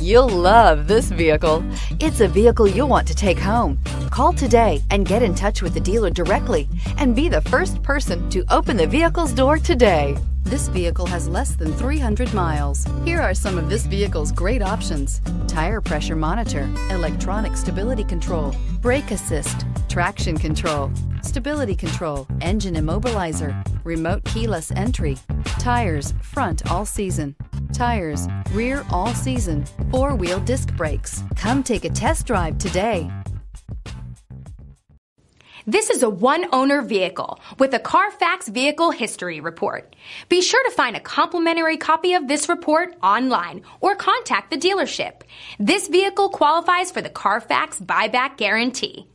You'll love this vehicle. It's a vehicle you'll want to take home. Call today and get in touch with the dealer directly and be the first person to open the vehicle's door today. This vehicle has less than 300 miles. Here are some of this vehicle's great options. Tire pressure monitor, electronic stability control, brake assist, traction control, stability control, engine immobilizer, remote keyless entry, tires, front all season, tires, rear all season, four wheel disc brakes. Come take a test drive today. This is a one owner vehicle with a Carfax Vehicle History Report. Be sure to find a complimentary copy of this report online or contact the dealership. This vehicle qualifies for the Carfax Buyback Guarantee.